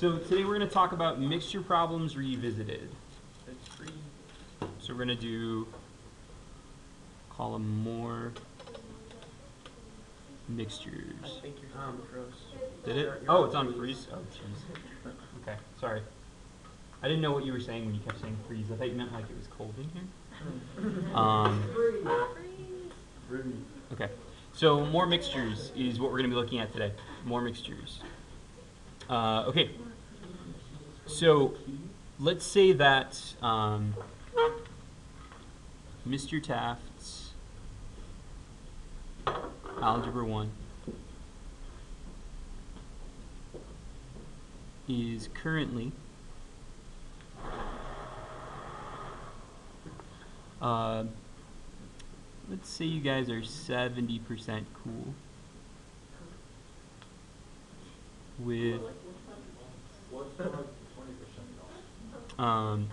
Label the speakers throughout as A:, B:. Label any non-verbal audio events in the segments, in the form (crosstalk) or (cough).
A: So today we're going to talk about mixture problems revisited. So we're going to do column more mixtures.
B: I think your um.
A: Did it? Oh, it's on
B: freeze.
A: freeze. Oh, jeez. Okay, sorry. I didn't know what you were saying when you kept saying freeze. I thought you meant like it was cold in here. (laughs) Um, okay, so more mixtures is what we're going to be looking at today. More mixtures. Uh, okay, so let's say that um, Mr. Taft's Algebra 1 is currently uh, let's say you guys are 70% cool with um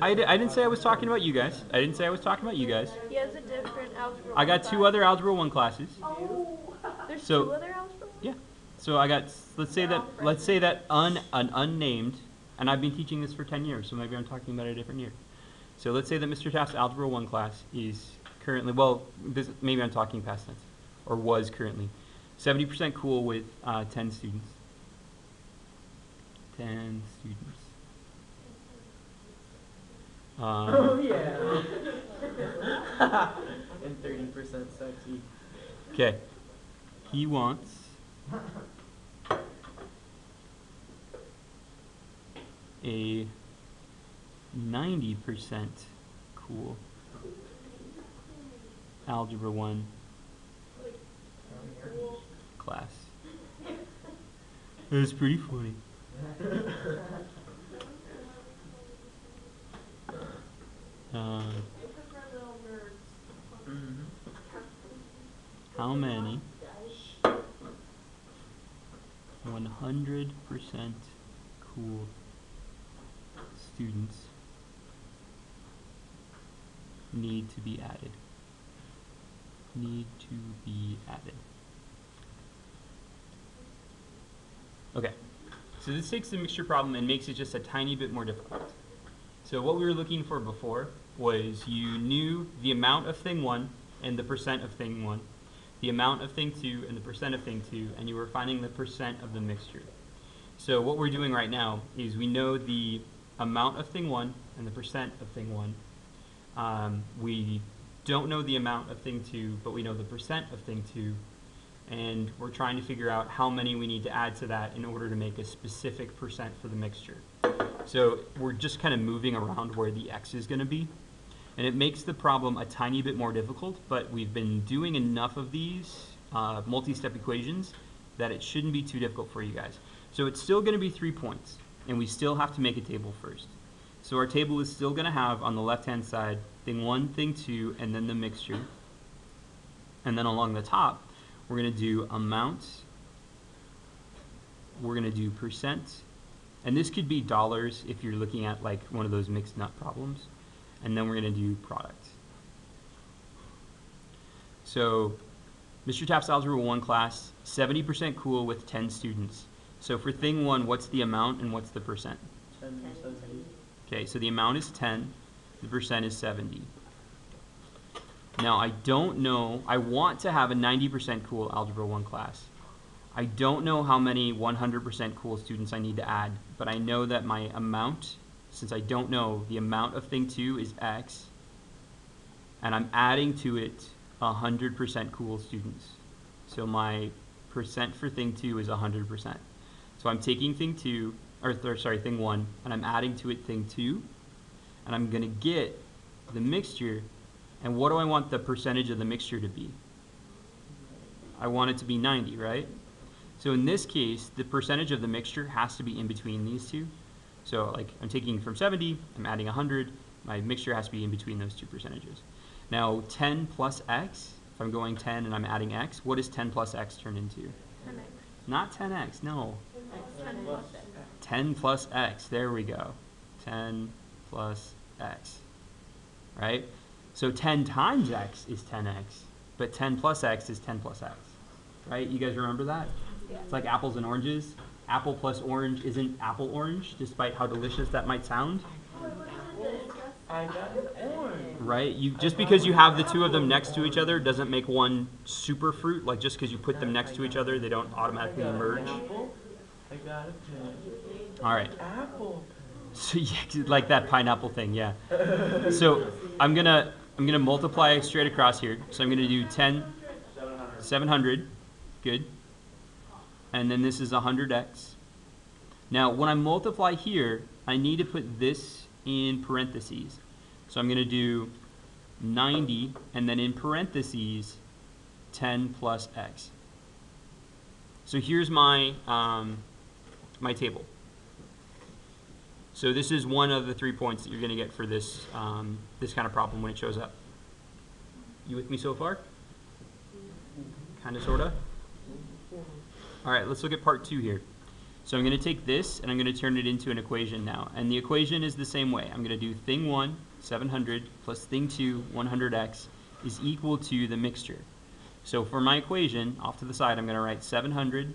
A: I, didn't say I was talking about you guys. I didn't say I was talking about you guys.
C: He has a different algebra.
A: I got two other Algebra 1 classes. Oh.
C: There's
A: so-
C: two other algebra.
A: Yeah. So I got let's say that let's say that un an unnamed and I've been teaching this for 10 years, so maybe I'm talking about a different year. So let's say that Mr. Taft's Algebra 1 class is currently well, this, maybe I'm talking past tense or was currently 70% cool with uh, 10 students. 10 students. Um,
B: Oh yeah. and thirty percent sexy.
A: Okay. He wants a 90% cool Algebra 1 class. That's pretty funny. (laughs)
B: Mm-hmm.
A: how many 100% cool students need to be added? Need to be added. Okay, so this takes the mixture problem and makes it just a tiny bit more difficult. So what we were looking for before was you knew the amount of thing one and the percent of thing one, the amount of thing two and the percent of thing two, and you were finding the percent of the mixture. So what we're doing right now is we know the amount of thing one and the percent of thing one. Um, we don't know the amount of thing two, but we know the percent of thing two. And we're trying to figure out how many we need to add to that in order to make a specific percent for the mixture. So we're just kind of moving around where the x is going to be. And it makes the problem a tiny bit more difficult, but we've been doing enough of these uh, multi-step equations that it shouldn't be too difficult for you guys. So it's still going to be three points, and we still have to make a table first. So our table is still going to have on the left-hand side thing one, thing two, and then the mixture. And then along the top, we're going to do amount, we're going to do percent, and this could be dollars if you're looking at like one of those mixed nut problems. And then we're going to do product. So Mr. Taft's Algebra 1 class, 70% cool with 10 students. So for thing 1, what's the amount and what's the percent?
B: Ten percent.
A: Okay, so the amount is 10, the percent is 70. Now, I don't know, I want to have a 90% cool Algebra 1 class. I don't know how many 100% cool students I need to add, but I know that my amount, since I don't know, the amount of thing 2 is x, and I'm adding to it 100% cool students. So my percent for thing 2 is 100%. So I'm taking thing 2, or, or sorry, thing 1, and I'm adding to it thing 2, and I'm going to get the mixture, and what do I want the percentage of the mixture to be? I want it to be 90, right? So in this case, the percentage of the mixture has to be in between these two. So like I'm taking from 70, I'm adding 100, my mixture has to be in between those two percentages. Now 10 plus x, if I'm going 10 and I'm adding x, what does 10 plus x turn into?
C: 10x.
A: Not 10x, no.
C: 10 plus x.
A: 10 plus x, there we go. 10 plus x, right? So 10 times x is 10x, but 10 plus x is 10 plus x, right? You guys remember that? It's like apples and oranges. apple plus orange isn't apple orange, despite how delicious that might sound, right? You just because you have the two of them next to each other doesn't make one super fruit. Like just because you put them next to each other, they don't automatically merge.
B: I got a pen.
A: All right.
B: Apple
A: So (laughs) yeah, like that pineapple thing, yeah. So I'm gonna I'm gonna multiply straight across here. So I'm gonna do 10, 700, good. And then this is 100x. Now when I multiply here, I need to put this in parentheses. So I'm gonna do 90, and then in parentheses, 10 plus x. So here's my um, my table. So this is one of the three points that you're going to get for this um, this kind of problem when it shows up. You with me so far? Kind of, sorta. All right, let's look at part two here. So I'm going to take this and I'm going to turn it into an equation now, and the equation is the same way. I'm going to do thing one, 700, plus thing two, 100x, is equal to the mixture. So for my equation, off to the side, I'm going to write 700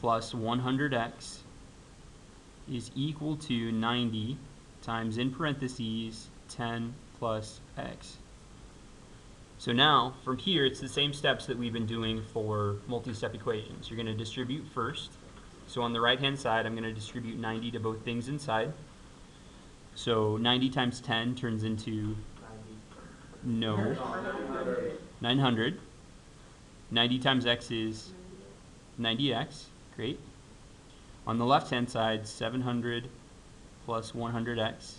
A: plus 100x is equal to 90 times in parentheses 10 plus x. So now, from here, it's the same steps that we've been doing for multi-step equations. You're going to distribute first. So on the right-hand side, I'm going to distribute 90 to both things inside. So 90 times 10 turns into, no, 900. 90 times x is 90x, great. On the left-hand side, 700 plus 100x.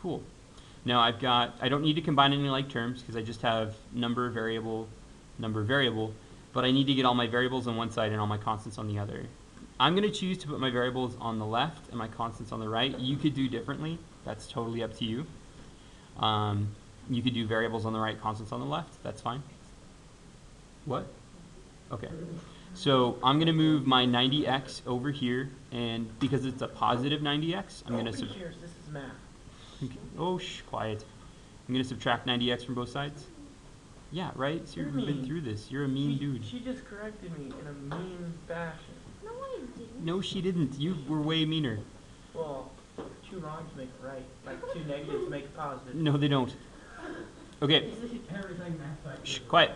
A: Cool. Now I've got, I don't need to combine any like terms because I just have number, variable, number, variable, but I need to get all my variables on one side and all my constants on the other. I'm going to choose to put my variables on the left and my constants on the right. You could do differently. That's totally up to you. Um, you could do variables on the right, constants on the left. That's fine. What? Okay. So I'm going to move my 90x over here, and because it's a positive 90x, I'm going to
B: cares. This is math.
A: Oh, shh, quiet. I'm going to subtract 90x from both sides. Yeah, right? So
B: You're
A: you've been
B: mm-hmm.
A: through this. You're a mean
B: she,
A: dude.
B: She just corrected me in a mean fashion.
C: No, I didn't.
A: No, she didn't. You were way meaner.
B: Well, two wrongs make a right. Like two negatives make a positive.
A: No, they don't. Okay,
B: Everything
A: shh, quiet.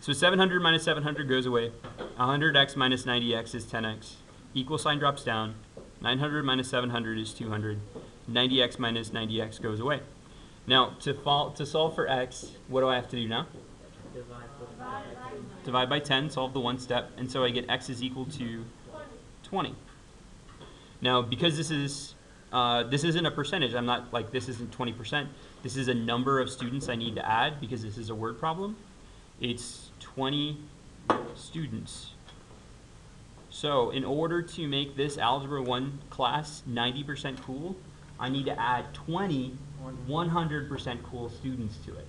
A: So 700 minus 700 goes away. 100x minus 90x is 10x. Equal sign drops down. 900 minus 700 is 200. 90x minus 90x goes away. Now, to, to solve for x, what do I have to do now? Divide by 10, solve the one step, and so I get x is equal to 20. Now, because this is uh, this isn't a percentage, I'm not like this isn't 20%. This is a number of students I need to add because this is a word problem. It's 20 students. So, in order to make this Algebra 1 class 90% cool, I need to add 20 100% cool students to it.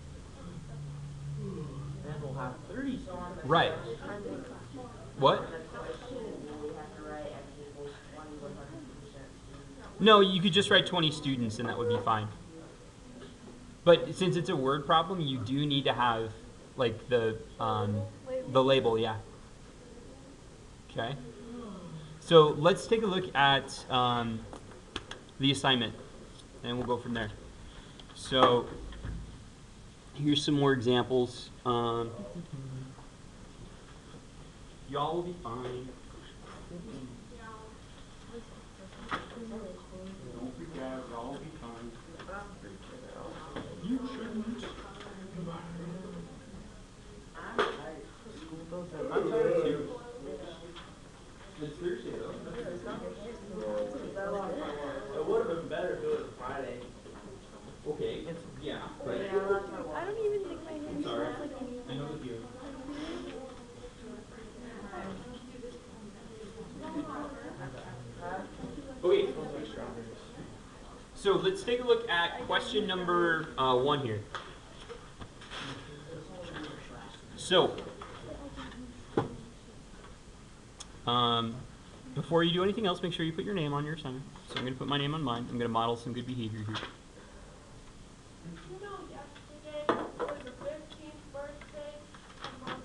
B: Then we'll have 30 students.
A: Right. What? No, you could just write 20 students and that would be fine. But since it's a word problem, you do need to have like the um, the label, yeah. Okay. So let's take a look at um, the assignment, and we'll go from there. So here's some more examples. Um, y'all will be fine. Don't freak out. Y'all will be fine. You shouldn't.
B: I'm tired too.
A: It's Thursday though.
B: It would have been better if it was Friday.
A: Okay. It's yeah. But
C: I don't even think my hand
A: It's alright.
C: smells like anything.
A: I know the deal. Okay.
B: Smells like strawberries.
A: So let's take a look at question number uh, one here. So, um, before you do anything else, make sure you put your name on your assignment. So I'm going to put my name on mine. I'm going to model some good behavior here.
C: You know, yesterday was the fifteenth birthday of my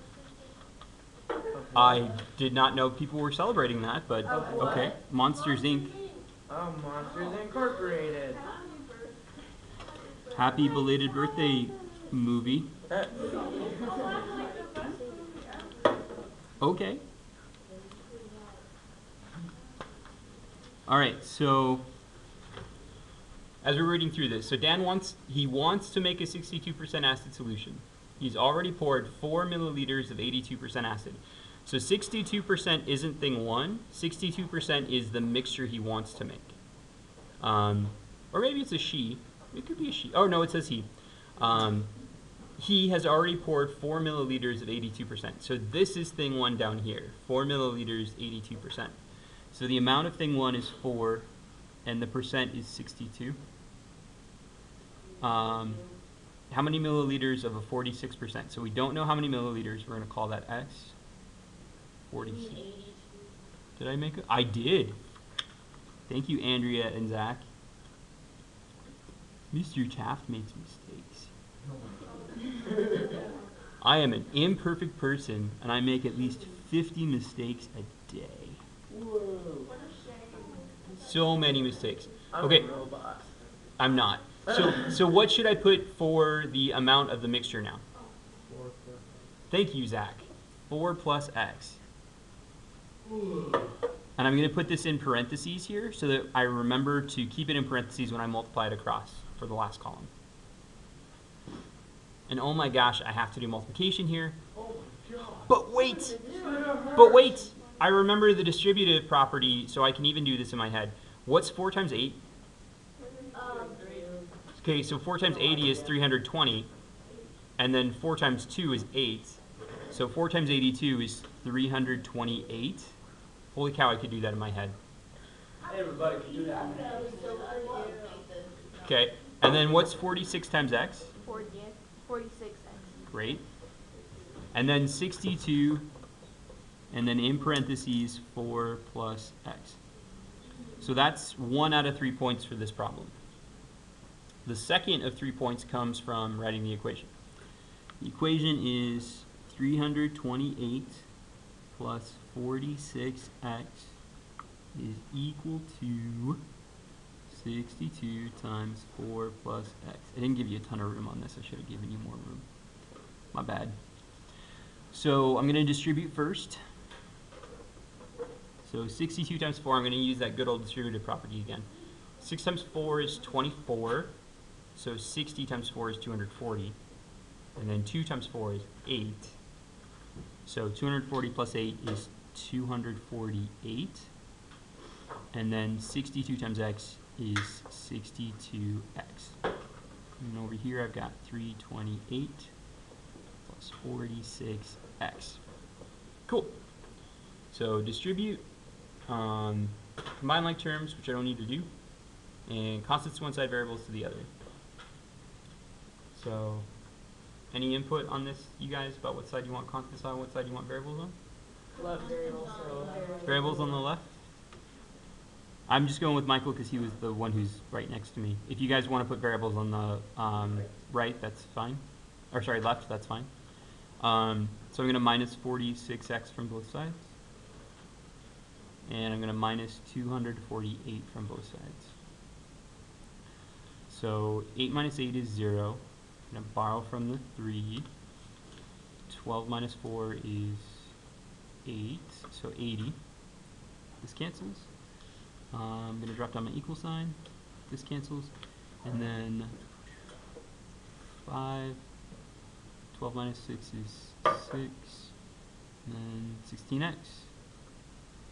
C: sister.
A: I did not know people were celebrating that, but okay. Monsters Inc.
B: Oh, Monsters Incorporated.
A: Happy belated birthday movie.
B: Uh, (laughs)
A: Okay. All right, so as we're reading through this, so Dan wants he wants to make a 62% acid solution. He's already poured four milliliters of 82% acid. So 62% isn't thing one. 62% is the mixture he wants to make. Um, or maybe it's a she. It could be a she. Oh no, it says he. Um, he has already poured four milliliters of 82%. So this is thing one down here. Four milliliters, 82%. So the amount of thing one is four, and the percent is 62. Um, how many milliliters of a 46%? So we don't know how many milliliters. We're going to call that X. 46. Did I make it? I did. Thank you, Andrea and Zach. Mr. Taft makes mistakes. I am an imperfect person, and I make at least 50 mistakes a day.
B: whoa.
A: So many mistakes.
B: I'm
A: Okay. I'm not. So, so what should I put for the amount of the mixture now? Thank you, Zach. 4 plus x. And I'm going to put this in parentheses here so that I remember to keep it in parentheses when I multiply it across for the last column. And oh my gosh, I have to do multiplication here. But wait! But wait! I remember the distributive property, so I can even do this in my head. What's 4 times 8? Okay, so 4 times 80 is 320. And then 4 times 2 is 8. So 4 times 82 is 328. Holy cow, I could do that in my head.
B: Everybody can do that.
A: Okay, and then what's 46 times x?
C: 40, 46x.
A: Great. And then 62, and then in parentheses, 4 plus x. So that's one out of three points for this problem. The second of three points comes from writing the equation. The equation is 328 plus 46x is equal to 62 times 4 plus x. I didn't give you a ton of room on this. I should have given you more room. My bad. So I'm going to distribute first. So 62 times 4, I'm going to use that good old distributive property again. 6 times 4 is 24. So 60 times 4 is 240. And then 2 times 4 is 8. So 240 plus 8 is 248. And then 62 times x is 62x. And over here I've got 328 plus 46x. Cool. So distribute, um, combine like terms, which I don't need to do, and constants to one side, variables to the other. So, any input on this, you guys, about what side you want constants on, what side you want variables on?
B: Left variable, so
A: Variables on the left? I'm just going with Michael because he was the one who's right next to me. If you guys want to put variables on the um, right, that's fine. Or sorry, left, that's fine. Um, so I'm going to minus 46x from both sides. And I'm going to minus 248 from both sides. So 8 minus 8 is 0. Going to borrow from the 3. 12 minus 4 is 8, so 80. This cancels. Uh, I'm going to drop down my equal sign. This cancels. And then 5. 12 minus 6 is 6. And then 16x.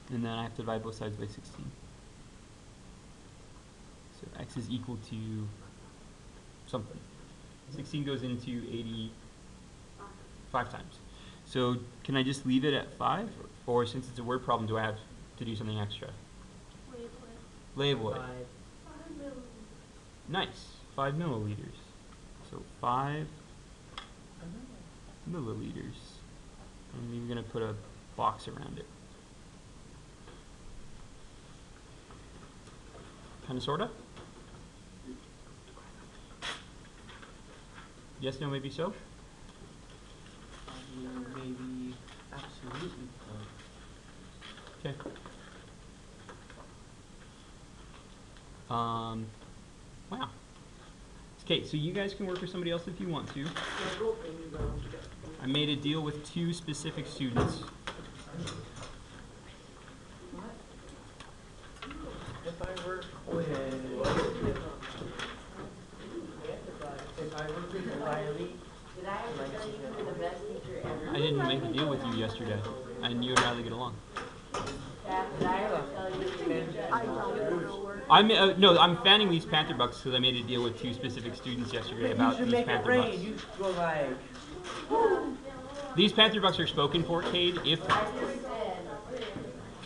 A: And then I have to divide both sides by 16. So x is equal to something. 16 goes into 85 times. So can I just leave it at 5? Or since it's a word problem, do I have to do something extra?
C: Wait,
A: Label it.
B: five.
A: Nice. 5 milliliters. So 5 milliliters. I'm even going to put a box around it. Kind of, sort of? Yes, no, maybe so?
B: Maybe Absolutely.
A: Okay. Um, wow. Okay, so you guys can work with somebody else if you want to. I made a deal with two specific students.
B: If I work with, if I work with Riley,
D: Did I ever tell you you were the best teacher ever?
A: I didn't make a deal with you yesterday, and you and Riley get along.
D: I ever tell you you were the best?
C: I don't know where.
A: I'm uh, no, I'm fanning these Panther Bucks because I made a deal with two specific students yesterday about these Panther. Bucks.
B: You like,
A: These Panther Bucks are spoken for, Cade. If
D: I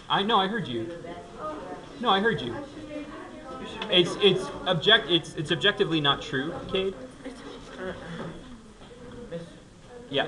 A: I know, I heard you.
D: the best teacher
A: No, I heard you.
B: you should make
A: It's it's object it's it's objectively not true, Cade. Yeah.